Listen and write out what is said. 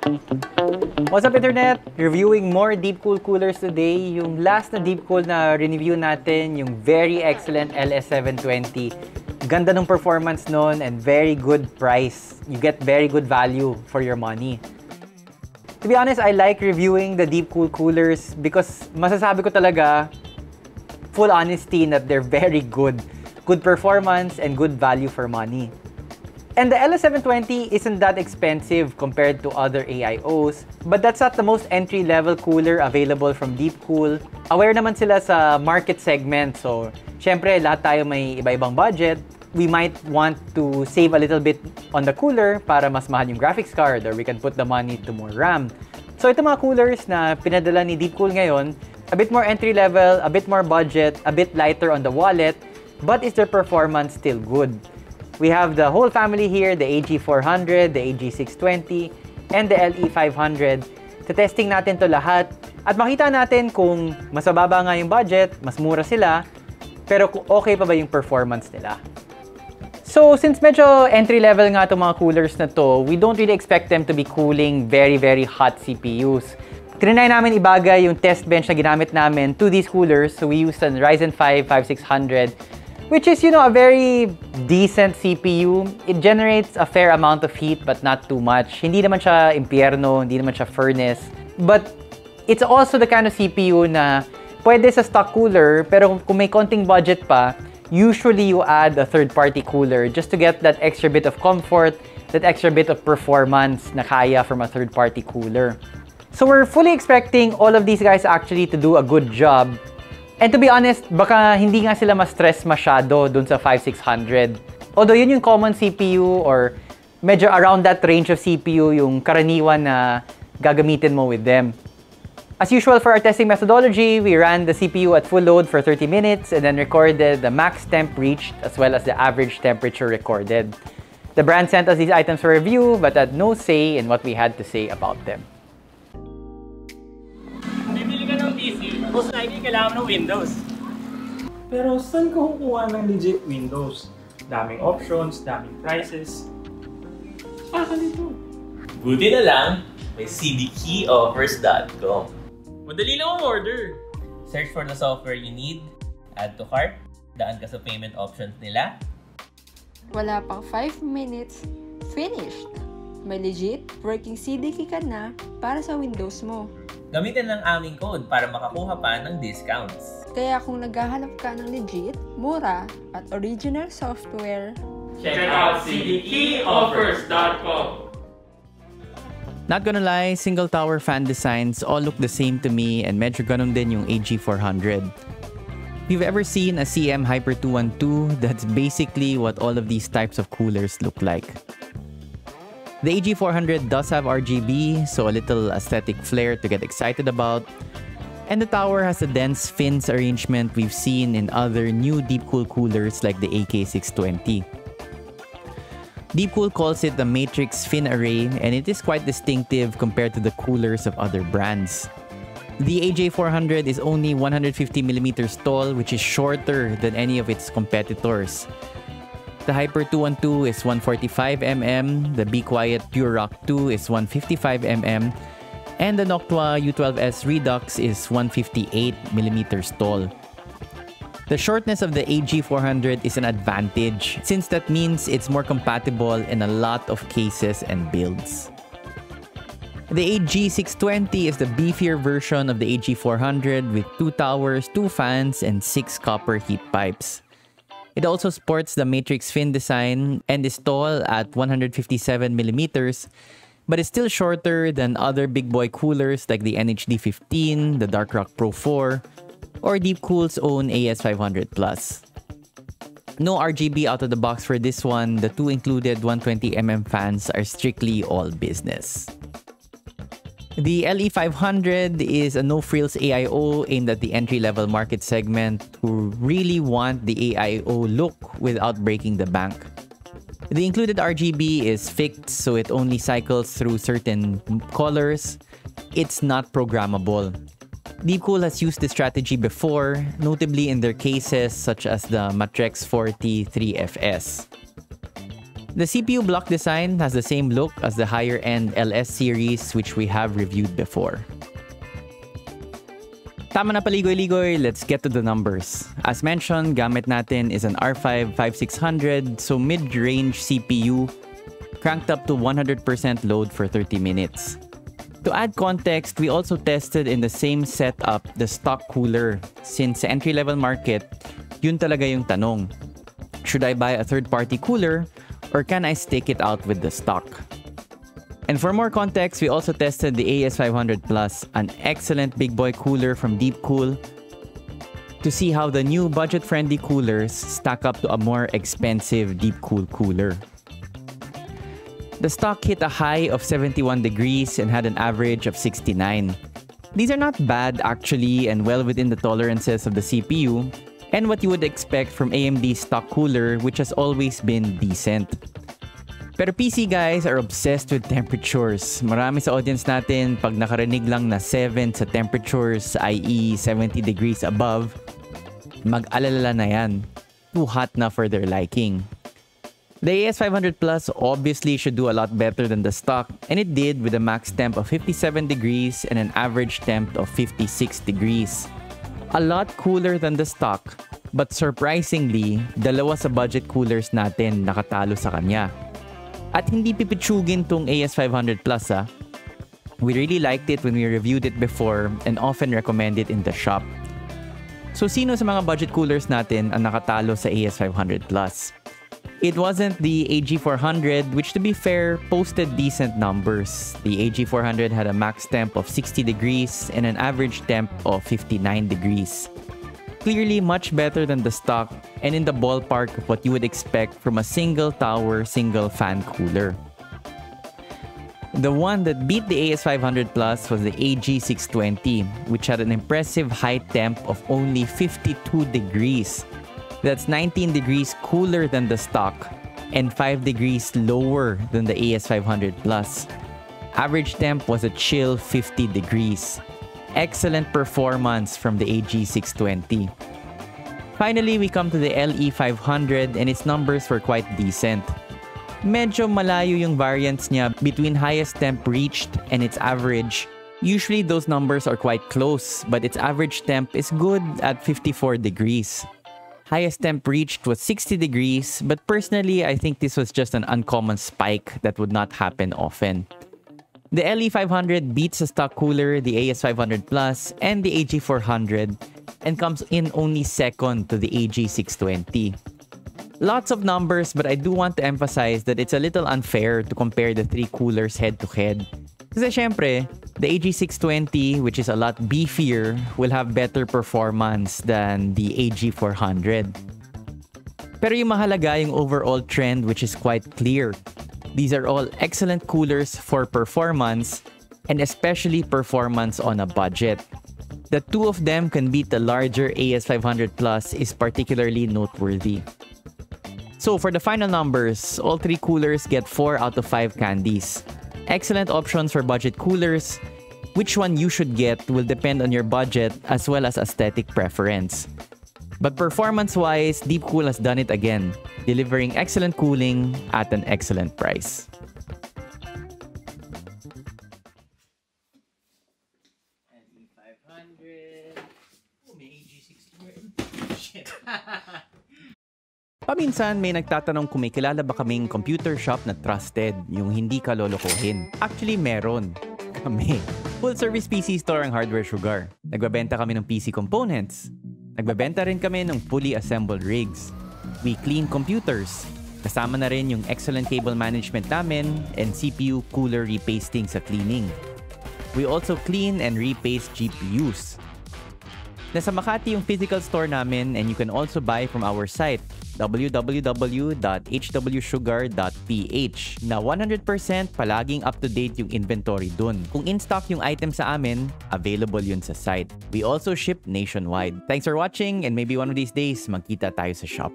What's up internet? Reviewing more Deepcool coolers today. Yung last na Deepcool na review natin, yung very excellent LS720. Ganda ng performance nun and very good price. You get very good value for your money. To be honest, I like reviewing the Deepcool coolers because masasabi ko talaga full honesty that they're very good. Good performance and good value for money. And the LS720 isn't that expensive compared to other AIOs, but that's not the most entry-level cooler available from Deepcool. Aware naman sila sa market segment, so syempre lahat tayo may iba-ibang budget. We might want to save a little bit on the cooler para mas mahal yung graphics card or we can put the money to more RAM. So ito mga coolers na pinadala ni Deepcool ngayon, a bit more entry-level, a bit more budget, a bit lighter on the wallet, but is their performance still good? We have the whole family here, the AG400, the AG620, and the LE500. Testing natin to lahat at makita natin kung mas mababa nga yung budget, mas mura sila, pero kung okay pa ba yung performance nila. So, since medyo entry-level nga itong mga coolers na to, we don't really expect them to be cooling very, very hot CPUs. Trinay namin ibagay yung test bench na ginamit namin to these coolers. So, we used an Ryzen 5 5600 which is, you know, a very decent CPU. It generates a fair amount of heat but not too much. Hindi naman siya impyerno, hindi naman siya furnace. But it's also the kind of CPU na pwede sa stock cooler, pero kung may konting budget pa, usually you add a third-party cooler just to get that extra bit of comfort, that extra bit of performance na kaya from a third-party cooler. So we're fully expecting all of these guys actually to do a good job And to be honest, baka hindi nga sila ma-stress masyado dun sa 5600. Although yun yung common CPU or medyo around that range of CPU yung karaniwan na gagamitin mo with them. As usual for our testing methodology, we ran the CPU at full load for 30 minutes and then recorded the max temp reached as well as the average temperature recorded. The brand sent us these items for review but had no say in what we had to say about them. Kailangan ng Windows. Pero saan ka kukuha ng legit Windows? Daming options, daming prices. Ah, nito. Buti na lang, may cdkeyoffers.com. Madali lang ang order. Search for the software you need, add to cart, daan ka sa payment options nila. Wala pang 5 minutes, finished! May legit working CDK ka na para sa Windows mo. Gamitin lang aming code para makakuha pa ng discounts. Kaya kung naghahanap ka ng legit, mura, at original software, check out cdkeyoffers.com. Not gonna lie, single tower fan designs all look the same to me and medyo ganun din yung AG400. If you've ever seen a CM Hyper 212, that's basically what all of these types of coolers look like. The AG400 does have RGB, so a little aesthetic flair to get excited about. And the tower has a dense fins arrangement we've seen in other new Deepcool coolers like the AK620. Deepcool calls it the Matrix Fin Array, and it is quite distinctive compared to the coolers of other brands. The AG400 is only 150mm tall, which is shorter than any of its competitors. The Hyper 212 is 145mm, the Be Quiet Pure Rock 2 is 155mm, and the Noctua U12S Redux is 158mm tall. The shortness of the AG400 is an advantage since that means it's more compatible in a lot of cases and builds. The AG620 is the beefier version of the AG400 with two towers, two fans, and six copper heat pipes. It also sports the Matrix fin design and is tall at 157 millimeters, but is still shorter than other big boy coolers like the NHD 15, the Dark Rock Pro 4, or Deepcool's own AS500 Plus. No RGB out of the box for this one, the two included 120mm fans are strictly all business. The LE500 is a no-frills AIO aimed at the entry-level market segment who really want the AIO look without breaking the bank. The included RGB is fixed so it only cycles through certain colors. It's not programmable. Deepcool has used this strategy before, notably in their cases such as the Matrexx 43FS. The CPU block design has the same look as the higher-end LS series which we have reviewed before. Tama na paligoy-ligoy, let's get to the numbers. As mentioned, gamit natin is an R5 5600, so mid-range CPU, cranked up to 100% load for 30 minutes. To add context, we also tested in the same setup the stock cooler since entry-level market, yun talaga yung tanong. Should I buy a third-party cooler or can I stick it out with the stock? And for more context, we also tested the AS500 Plus, an excellent big boy cooler from Deepcool, to see how the new budget-friendly coolers stack up to a more expensive Deepcool cooler. The stock hit a high of 71 degrees and had an average of 69. These are not bad actually and well within the tolerances of the CPU and what you would expect from AMD's stock cooler which has always been decent. Pero PC guys are obsessed with temperatures. Marami sa audience natin pag nakarinig lang na 7 sa temperatures i.e. 70 degrees above, mag-alala na yan. Too hot na for their liking. The AS500 Plus obviously should do a lot better than the stock, and it did with a max temp of 57 degrees and an average temp of 56 degrees. A lot cooler than the stock, but surprisingly, dalawa sa budget coolers natin nakatalo sa kanya. At hindi pipitsugin tong AS500 Plus ah. We really liked it when we reviewed it before and often recommend it in the shop. So sino sa mga budget coolers natin ang nakatalo sa AS500 Plus? It wasn't the AG400, which to be fair, posted decent numbers. The AG400 had a max temp of 60 degrees and an average temp of 59 degrees. Clearly much better than the stock and in the ballpark of what you would expect from a single tower, single fan cooler. The one that beat the AS500 Plus was the AG620, which had an impressive high temp of only 52 degrees. That's 19 degrees cooler than the stock and 5 degrees lower than the AS500 Plus. Average temp was a chill 50 degrees. Excellent performance from the AG620. Finally, we come to the LE500 and its numbers were quite decent. Medyo malayo yung variance niya between highest temp reached and its average. Usually those numbers are quite close, but its average temp is good at 54 degrees. Highest temp reached was 60 degrees, but personally, I think this was just an uncommon spike that would not happen often. The LE500 beats the stock cooler, the AS500 Plus, and the AG400, and comes in only second to the AG620. Lots of numbers, but I do want to emphasize that it's a little unfair to compare the three coolers head to head. Kasi syempre, the AG620, which is a lot beefier, will have better performance than the AG400. Pero yung mahalaga yung overall trend which is quite clear. These are all excellent coolers for performance and especially performance on a budget. The two of them can beat the larger AS500 Plus is particularly noteworthy. So for the final numbers, all three coolers get 4 out of 5 candies. Excellent options for budget coolers. Which one you should get will depend on your budget as well as aesthetic preference. But performance-wise, Deepcool has done it again, delivering excellent cooling at an excellent price. Paminsan may nagtatanong kung may kilala ba kaming computer shop na trusted, yung hindi ka lolokohin. Actually, meron. Kami. Full service PC store ang Hardware Sugar. Nagbabenta kami ng PC components. Nagbabenta rin kami ng fully assembled rigs. We clean computers. Kasama na rin yung excellent cable management namin and CPU cooler repasting sa cleaning. We also clean and repaste GPUs. Nasa Makati yung physical store namin and you can also buy from our site www.hwsugar.ph na 100% palaging up-to-date yung inventory dun. Kung in-stock yung item sa amin, available yun sa site. We also ship nationwide. Thanks for watching and maybe one of these days, magkita tayo sa shop.